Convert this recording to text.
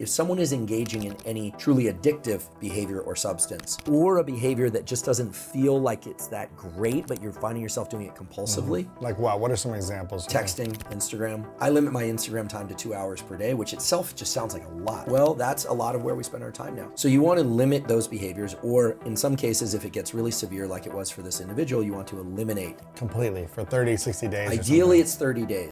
If someone is engaging in any truly addictive behavior or substance, or a behavior that just doesn't feel like it's that great, but you're finding yourself doing it compulsively, mm-hmm. Like what? What are some examples? texting, Instagram. I limit my Instagram time to two hours per day, which itself just sounds like a lot. Well, that's a lot of where we spend our time now. So you want to limit those behaviors, or in some cases, if it gets really severe, like it was for this individual, you want to eliminate. Completely for 30, 60 days. Ideally, it's 30 days.